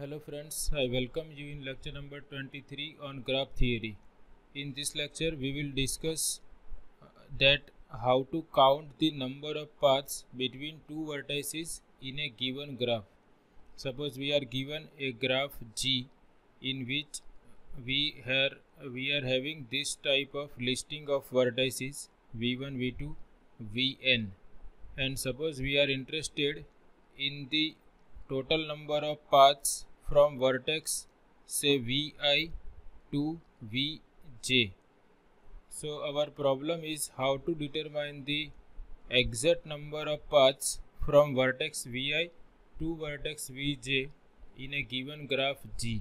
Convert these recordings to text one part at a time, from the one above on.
Hello friends, I welcome you in lecture number 23 on graph theory. In this lecture we will discuss uh, that how to count the number of paths between two vertices in a given graph. Suppose we are given a graph G in which we are we are having this type of listing of vertices v1 v2 vn and suppose we are interested in the total number of paths from vertex say vi to vj so our problem is how to determine the exact number of paths from vertex vi to vertex vj in a given graph g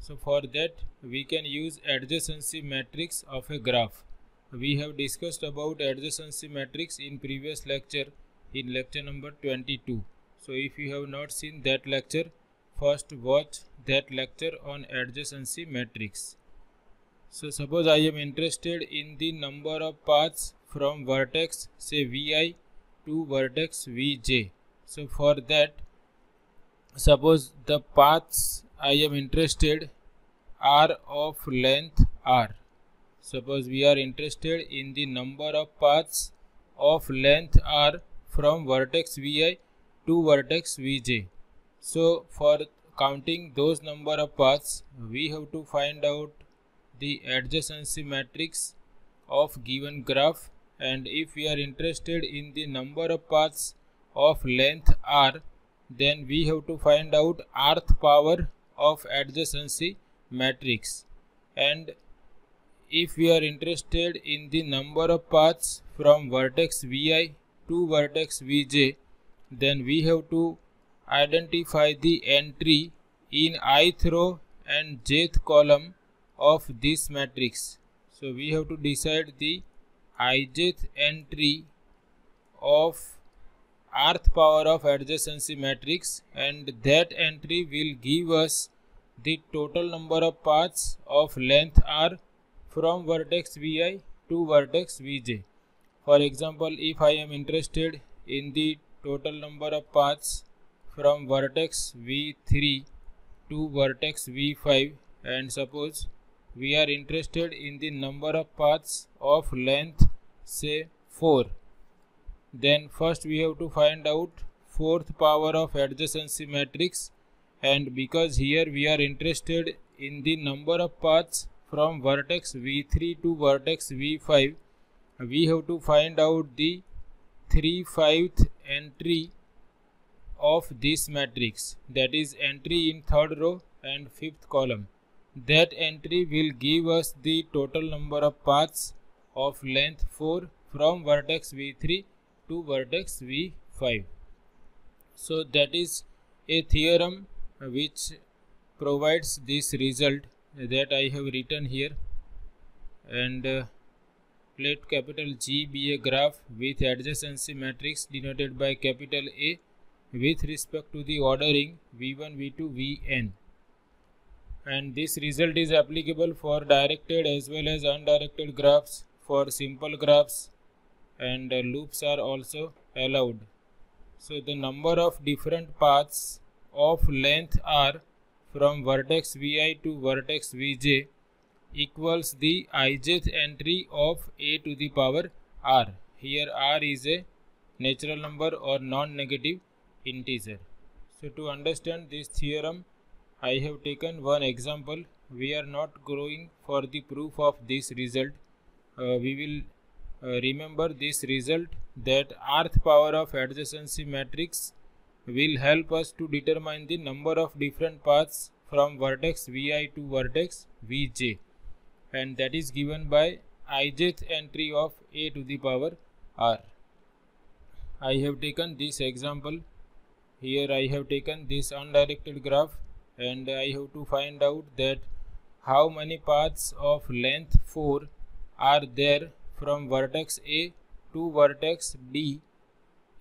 so for that we can use adjacency matrix of a graph. We have discussed about adjacency matrix in previous lecture in lecture number 22. So if you have not seen that lecture, first watch that lecture on adjacency matrix. So suppose I am interested in the number of paths from vertex say vi to vertex vj. So for that suppose the paths I am interested are of length r. Suppose we are interested in the number of paths of length r from vertex vi to vertex vj. So for counting those number of paths we have to find out the adjacency matrix of given graph. And if we are interested in the number of paths of length r then we have to find out rth power of adjacency matrix. And if we are interested in the number of paths from vertex vi to vertex vj then we have to identify the entry in ith row and jth column of this matrix so we have to decide the ijth entry of rth power of adjacency matrix and that entry will give us the total number of paths of length r from vertex vi to vertex vj. For example, if I am interested in the total number of paths from vertex v3 to vertex v5 and suppose we are interested in the number of paths of length say 4 then first we have to find out fourth power of adjacency matrix and because here we are interested in the number of paths from vertex v3 to vertex v5 we have to find out the 3 5th entry of this matrix that is entry in third row and fifth column. That entry will give us the total number of paths of length 4 from vertex v3 to vertex v5 so that is a theorem which provides this result that I have written here. And uh, let capital G be a graph with adjacency matrix denoted by capital A with respect to the ordering v1 v2 vn and this result is applicable for directed as well as undirected graphs for simple graphs and uh, loops are also allowed. So the number of different paths of length r from vertex vi to vertex vj equals the ijth entry of a to the power r. Here r is a natural number or non-negative integer. So to understand this theorem I have taken one example. We are not going for the proof of this result. Uh, we will uh, remember this result that rth power of adjacency matrix will help us to determine the number of different paths from vertex vi to vertex vj and that is given by ijth entry of a to the power r. I have taken this example here I have taken this undirected graph and I have to find out that how many paths of length 4 are there from vertex A to vertex D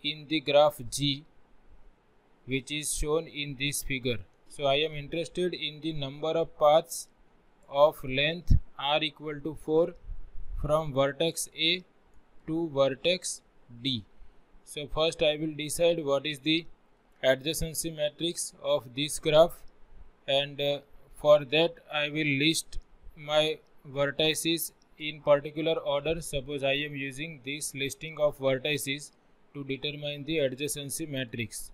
in the graph G which is shown in this figure. So I am interested in the number of paths of length r equal to 4 from vertex A to vertex D. So first I will decide what is the adjacency matrix of this graph and uh, for that I will list my vertices in particular order. Suppose I am using this listing of vertices to determine the adjacency matrix.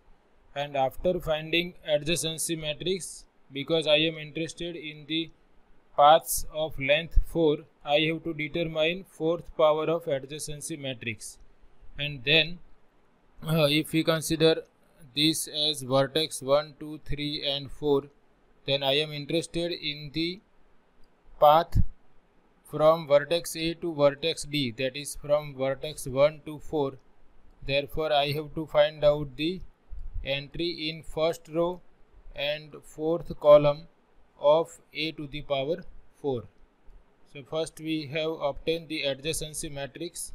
And after finding adjacency matrix because I am interested in the paths of length 4 I have to determine fourth power of adjacency matrix. And then uh, if we consider this as vertex 1 2 3 and 4 then I am interested in the path from vertex A to vertex D that is from vertex 1 to 4 therefore I have to find out the entry in first row and fourth column of A to the power 4 so first we have obtained the adjacency matrix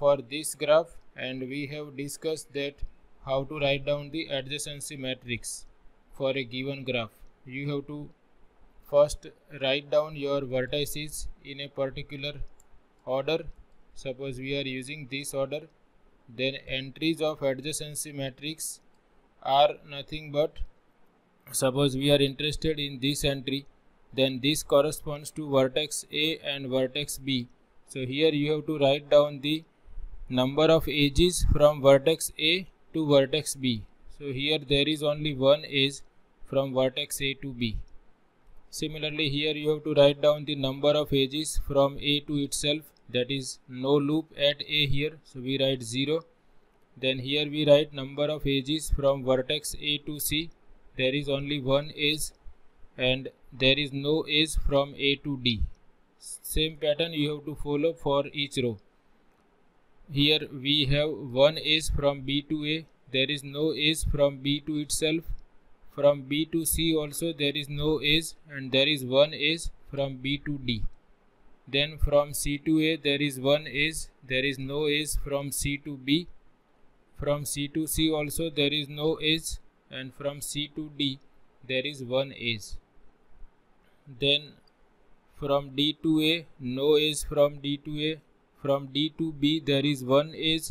for this graph and we have discussed that how to write down the adjacency matrix for a given graph. You have to first write down your vertices in a particular order. Suppose we are using this order. Then entries of adjacency matrix are nothing but suppose we are interested in this entry then this corresponds to vertex A and vertex B. So here you have to write down the number of edges from vertex A to vertex B so here there is only one edge from vertex A to B Similarly, here you have to write down the number of edges from A to itself that is no loop at A here. So we write 0. Then here we write number of edges from vertex A to C. There is only one edge and there is no edge from A to D. Same pattern you have to follow for each row. Here we have one edge from B to A. There is no edge from B to itself from B to C also there is no edge and there is one edge from B to D. Then from C to A there is one edge, there is no edge from C to B. From C to C also there is no edge and from C to D there is one edge. Then from D to A no edge from D to A. From D to B there is one edge.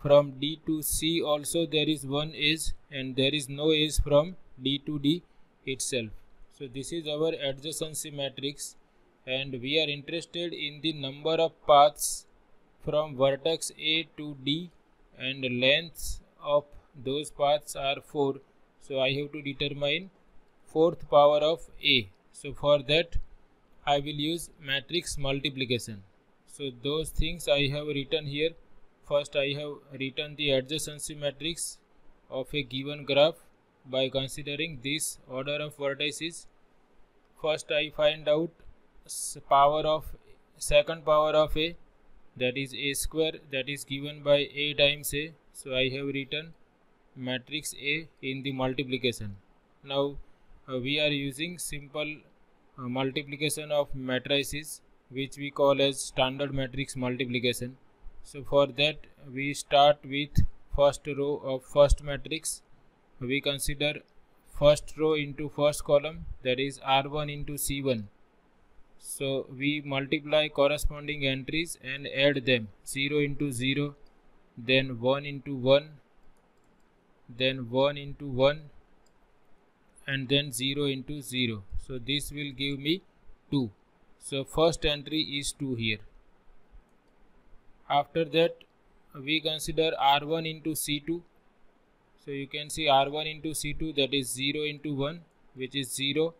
From D to C also there is one edge and there is no edge from d to d itself. So this is our adjacency matrix and we are interested in the number of paths from vertex A to D and lengths of those paths are 4. So I have to determine fourth power of A. So for that I will use matrix multiplication. So those things I have written here. First I have written the adjacency matrix of a given graph by considering this order of vertices. First I find out power of second power of a that is a square that is given by a times a. So I have written matrix a in the multiplication. Now uh, we are using simple uh, multiplication of matrices which we call as standard matrix multiplication. So for that we start with first row of first matrix. We consider first row into first column that is r1 into c1 so we multiply corresponding entries and add them. 0 into 0 then 1 into 1 then 1 into 1 and then 0 into 0 so this will give me 2 so first entry is 2 here. After that we consider r1 into c2 so you can see r1 into c2 that is 0 into 1 which is 0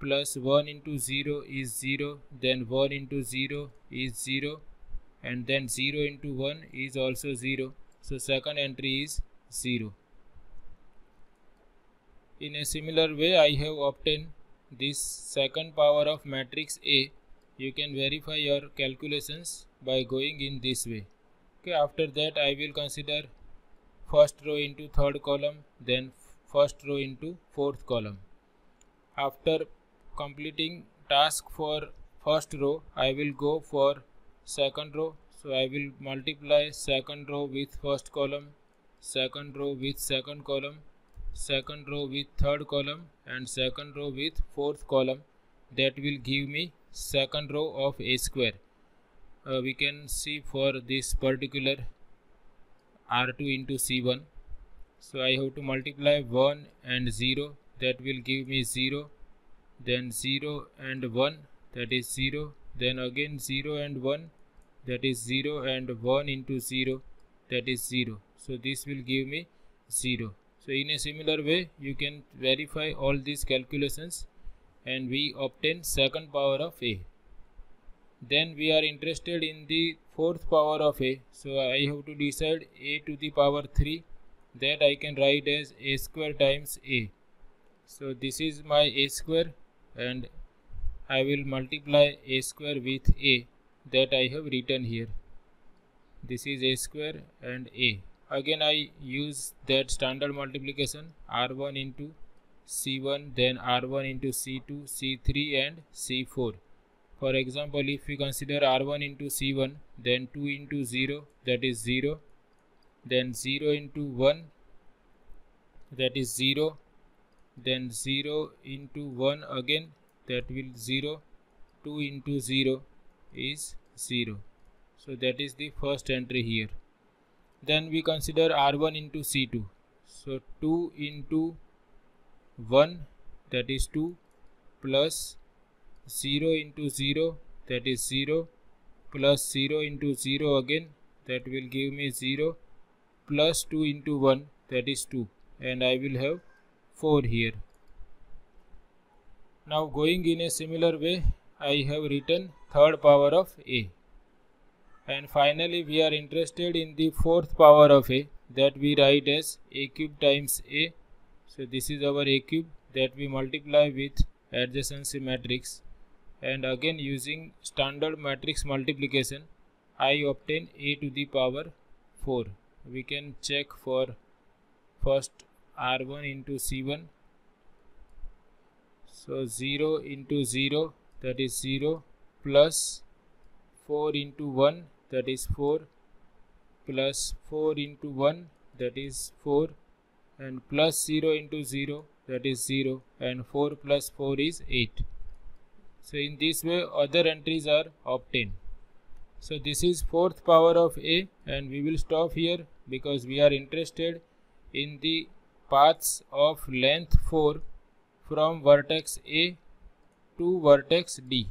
plus 1 into 0 is 0 then 1 into 0 is 0 and then 0 into 1 is also 0 so second entry is 0 in a similar way I have obtained this second power of matrix A you can verify your calculations by going in this way. Okay after that I will consider first row into third column then first row into fourth column. After completing task for first row I will go for second row. So I will multiply second row with first column second row with second column second row with third column and second row with fourth column. That will give me second row of a square. Uh, we can see for this particular r2 into c1 so I have to multiply 1 and 0 that will give me 0 then 0 and 1 that is 0 then again 0 and 1 that is 0 and 1 into 0 that is 0 so this will give me 0 so in a similar way you can verify all these calculations and we obtain second power of a then we are interested in the fourth power of a so i have to decide a to the power 3 that i can write as a square times a so this is my a square and I will multiply a square with a that I have written here. This is a square and a. Again I use that standard multiplication r1 into c1 then r1 into c2, c3 and c4. For example, if we consider r1 into c1 then 2 into 0 that is 0 then 0 into 1 that is 0 then 0 into 1 again that will 0 2 into 0 is 0 so that is the first entry here then we consider r1 into c2 so 2 into 1 that is 2 plus 0 into 0 that is 0 plus 0 into 0 again that will give me 0 plus 2 into 1 that is 2 and I will have 4 here. Now going in a similar way, I have written third power of a. And finally we are interested in the fourth power of a that we write as a cube times a. So this is our a cube that we multiply with adjacency matrix and again using standard matrix multiplication I obtain a to the power 4. We can check for first r1 into c1 so 0 into 0 that is 0 plus 4 into 1 that is 4 plus 4 into 1 that is 4 and plus 0 into 0 that is 0 and 4 plus 4 is 8. So in this way other entries are obtained. So this is fourth power of A and we will stop here because we are interested in the paths of length 4 from vertex A to vertex D.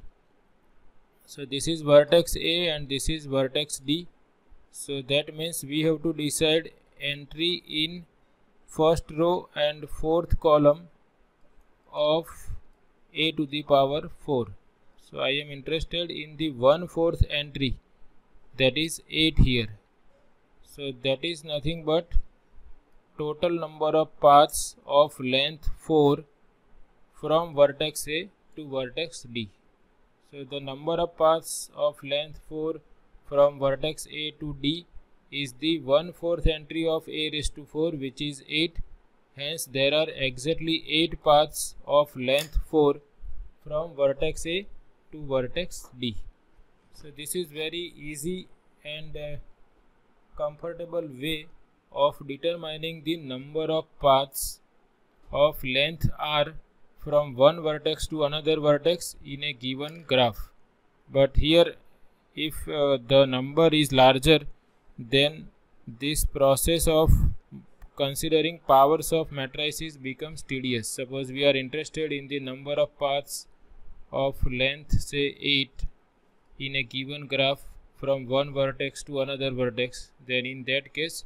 So this is vertex A and this is vertex D. So that means we have to decide entry in first row and fourth column of a to the power 4. So I am interested in the 1 fourth entry that is 8 here. So that is nothing but total number of paths of length 4 from vertex A to vertex D. So the number of paths of length 4 from vertex A to D is the 1 4th entry of A raised to 4 which is 8. Hence there are exactly 8 paths of length 4 from vertex A to vertex D. So this is very easy and uh, comfortable way of determining the number of paths of length r from one vertex to another vertex in a given graph. But here if uh, the number is larger then this process of considering powers of matrices becomes tedious. Suppose we are interested in the number of paths of length say 8 in a given graph from one vertex to another vertex then in that case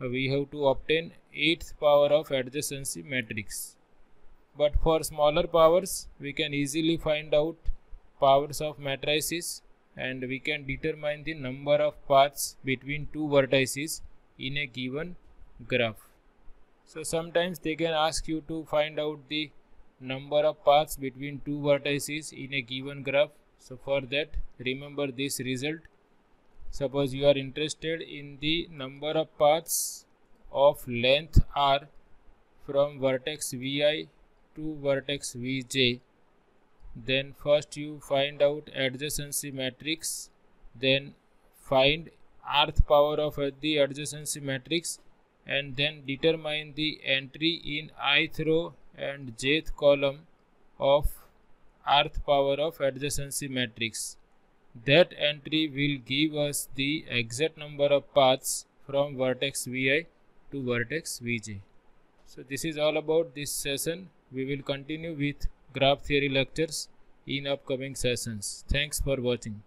uh, we have to obtain eighth power of adjacency matrix but for smaller powers we can easily find out powers of matrices and we can determine the number of paths between two vertices in a given graph. So sometimes they can ask you to find out the number of paths between two vertices in a given graph. So for that remember this result. Suppose you are interested in the number of paths of length r from vertex vi to vertex vj then first you find out adjacency matrix then find rth power of the adjacency matrix and then determine the entry in ith row and jth column of rth power of adjacency matrix. That entry will give us the exact number of paths from vertex vi to vertex vj so this is all about this session We will continue with graph theory lectures in upcoming sessions. Thanks for watching.